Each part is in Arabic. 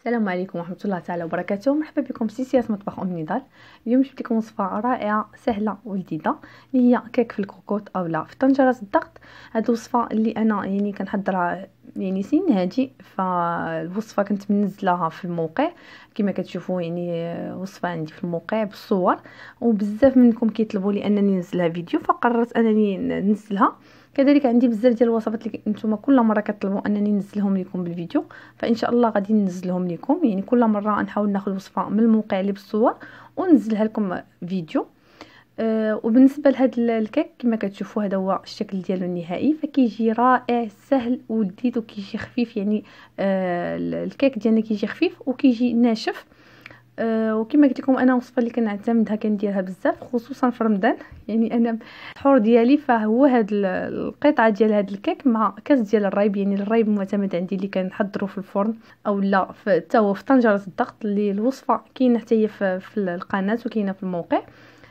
السلام عليكم ورحمة الله تعالى وبركاته. مرحبا بكم في سلسله مطبخ أم نضال. اليوم جبت لكم وصفة رائعة سهلة ولذيذه اللي هي كيك في الكوكوط أو لا في طنجرة الضغط. هاد الوصفة اللي أنا يعني كنحضرها يعني سنين هادي فالوصفة كنت منزلاها في الموقع. كما كتشوفوا يعني وصفة عندي في الموقع بالصور. وبزاف منكم كيطلبوا لي أنني ننزلها فيديو فقررت أنني ننزلها كذلك عندي بزاف ديال الوصفات اللي نتوما كل مرة كطلبوا أنني ننزلهم لكم بالفيديو. فإن شاء الله غادي ننزلهم لكم. يعني كل مرة نحاول ناخذ وصفة من الموقع اللي بالصور وننزلها لكم فيديو. أه وبالنسبة لهذا الكيك كما كتشوفوا هذا هو الشكل ديالو النهائي. فكيجي رائع سهل ولذيذ وكيجي خفيف. يعني أه الكيك ديالنا كيجي خفيف وكيجي ناشف. أه وكما قلت لكم أنا وصفة اللي كنعتمدها كنديرها بزاف خصوصا في رمضان. يعني أنا الحور ديالي فهو هاد القطعة ديال هاد الكيك مع كاس ديال الريب. يعني الريب معتمد عندي اللي كنحضرو في الفرن أو لا حتى هو في طنجرة الضغط اللي الوصفة كاينة حتى هي في, القناة وكاينة في الموقع.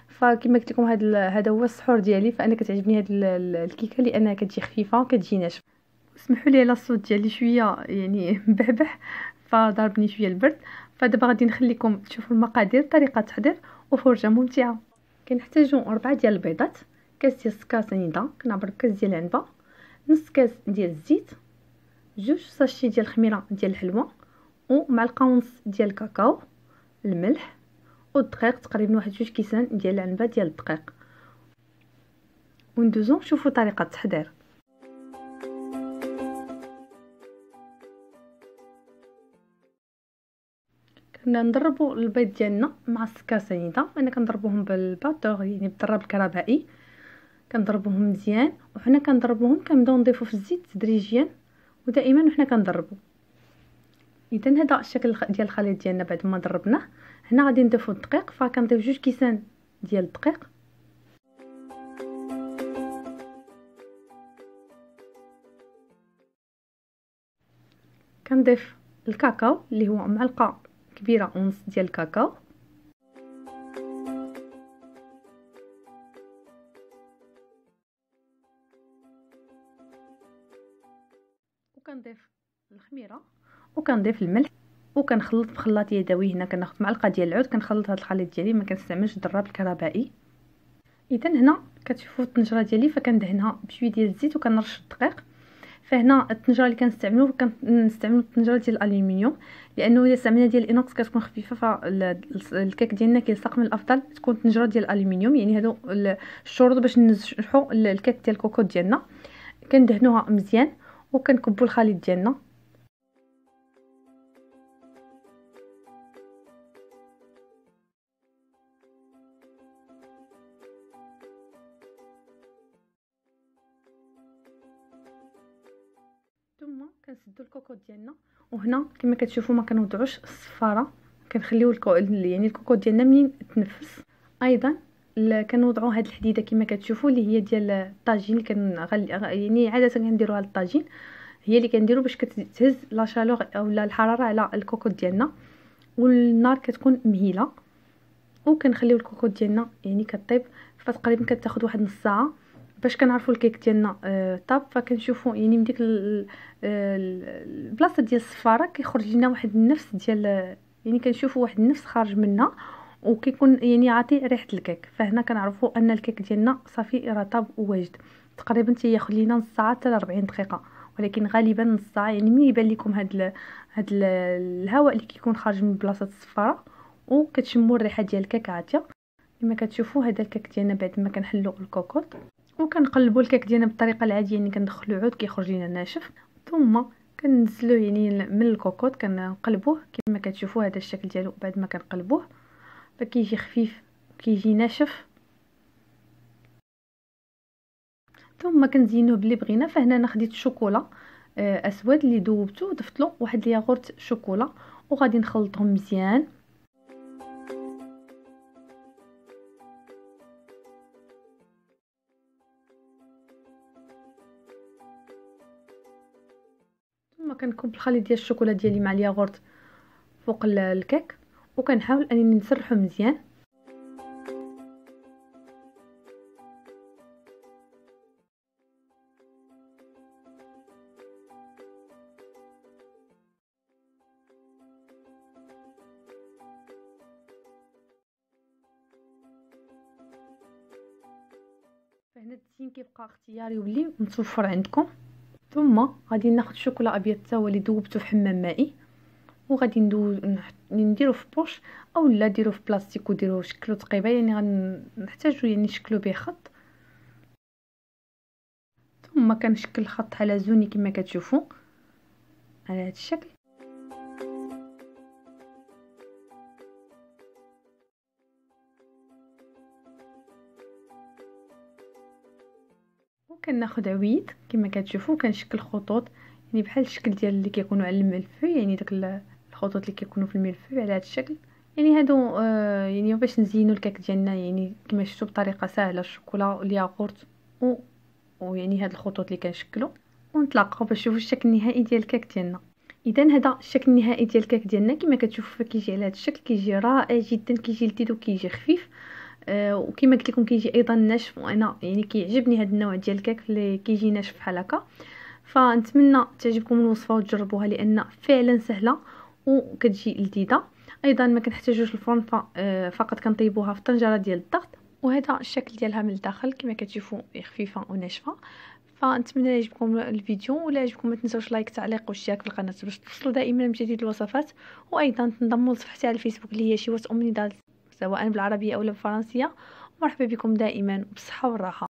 فكما قلت لكم هذا هذا هو السحور ديالي. فأنا كتعجبني هاد الكيكة لانها كتجي خفيفة وكتجي ناشفة. اسمحوا لي على الصوت ديالي شوية يعني مبحبح فضربني شوية البرد. فدابا غادي نخليكم تشوفوا المقادير طريقة التحضير وفرجة ممتعة. كنحتاجو أربعة ديال البيضات كاس ديال السكر سنيده كنعبر بكاس ديال العنبة نص كاس ديال الزيت جوج ساشي ديال الخميرة ديال الحلوى ومعلقه ونص ديال الكاكاو الملح والدقيق تقريبا واحد جوج كيسان ديال العنبة ديال الدقيق. وندوزو نشوفو طريقة التحضير كنا نضربوا البيض ديالنا مع السكر سنيدة. أنا كنضربوهم بال batteur يعني بالضراب الكهربائي. كنضربوهم مزيان وحنا كنضربوهم كنبداو نضيفو في الزيت تدريجيا ودائما وحنا كنضربو. اذا هذا الشكل ديال الخليط ديالنا بعد ما ضربناه. هنا غادي نضيفو الدقيق فكنضيف جوج كيسان ديال الدقيق. كنضيف الكاكاو اللي هو معلقة كبيرة ونص ديال الكاكاو. وكنضيف الخميرة وكنضيف الملح وكنخلط بخلاط يدوي هنا كناخذ معلقة ديال العود كنخلط هذا الخليط ديالي ما كنستعملش الكهربائي. اذا هنا كتشوفوا الطنجرة ديالي فكندهنها بشوية ديال الزيت وكنرش الدقيق. فهنا الطنجره اللي كنستعملو كنستعملو الطنجره ديال الألومنيوم لأنه إلا استعملنا ديال ال inox كتكون خفيفة فالكيك ديالنا كيلصق من الأفضل تكون طنجره ديال الألومنيوم يعني هادو الشروط باش ننجحوا الكيك ديال الكوكوط ديالنا. كندهنوها مزيان وكنكبوا الخليط ديالنا. كنسدو الكوكوط ديالنا وهنا كما كتشوفوا ما كنوضعوش الصفارة كنخليو الكو... يعني الكوكوط ديالنا منين تنفس. أيضا كنوضعوا هاد الحديدة كما كتشوفوا اللي هي ديال الطاجين اللي كنغل... يعني عادة كنديروها للطاجين. هي اللي كنديرو باش كتهز لا شالور اولا الحرارة على الكوكوط ديالنا. والنار كتكون مهيلة وكنخليو الكوكوط ديالنا يعني كطيب. فتقريبا كتاخذ واحد نص ساعة. باش كنعرفوا الكيك ديالنا آه طاب فكنشوفوا يعني من ديك البلاصة ديال الصفاره كيخرج لنا واحد النفس ديال يعني كنشوفوا واحد النفس خارج منها وكيكون يعني عاطي ريحة الكيك. فهنا كنعرفوا أن الكيك ديالنا صافي راه طاب وواجد. تقريبا تياخذ لينا نص ساعة حتى 40 دقيقة. ولكن غالبا نص ساعة يعني ملي يبان لكم هاد هاد الهواء اللي كيكون خارج من بلاصة الصفاره وكتشموا الريحة ديال الكيك عاطيه كما كتشوفوا هذا الكيك ديالنا بعد ما كنحلو الكوكوط. وكنقلبوا الكيك ديالنا بالطريقة العادية يعني كندخلو عود كيخرج لينا ناشف. ثم كنزلو يعني من الكوكوط كنقلبوه كما كتشوفوا هذا الشكل ديالو بعد ما كنقلبوه. فكيجي خفيف وكيجي ناشف. ثم كنزينوه بلي بغينا. فهنا أنا خديت شوكولا أسود اللي ذوبته ضفت له واحد الياغورت شوكولا وغادي نخلطهم مزيان. كنكب الخليط ديال الشوكولا ديالي مع الياغورت فوق الكيك وكنحاول أنني نسرحو مزيان. فهنا التين كيبقى اختياري واللي متوفر عندكم. ثم غادي ناخذ شوكولا أبيض حتى هو اللي ذوبته في حمام مائي. وغادي ندوز نديرو في poche أو لا ديرو في بلاستيك وديرو شكلو تقيبه يعني غنحتاجو يعني نشكلو به خط. ثم كنشكل خط على زوايا كما كتشوفوا على هذا الشكل. وكناخذ عويد كما كتشوفوا كنشكل خطوط يعني بحال الشكل ديال اللي كيكونوا على الملفو يعني داك الخطوط اللي كيكونوا في الملفو على هذا الشكل. يعني هادو آه يعني باش نزينوا الكيك ديالنا يعني كما شفتوا بطريقة سهلة الشوكولا والياغورت و ويعني هاد الخطوط اللي كنشكلوا ونتلاقاو باش نشوفوا الشكل النهائي ديال الكيك ديالنا. اذا هذا الشكل النهائي ديال الكيك ديالنا كما كتشوفوا كيجي على هذا الشكل كيجي رائع جدا كيجي لذيذ وكيجي خفيف. وكما قلت لكم كيجي أيضا ناشف وأنا يعني كيعجبني هذا النوع ديال الكيك اللي كيجي ناشف بحال هكا. فنتمنى تعجبكم الوصفه وتجربوها لأن فعلا سهلة وكتجي لذيذة. أيضا ما كنحتاجوش الفرن فقط كنطيبوها في طنجره ديال الضغط. وهذا الشكل ديالها من الداخل كما كتشوفوا خفيفة وناشفة. فنتمنى يعجبكم الفيديو ولا يعجبكم ما تنسوش لايك تعليق واشتراك في القناة باش توصلوا دائما بجديد الوصفات. وأيضا تنضموا لصفحتي على الفيسبوك اللي هي شيوات ام نضال سواء بالعربية أو بالفرنسية. ومرحبا بكم دائما بالصحة والراحة.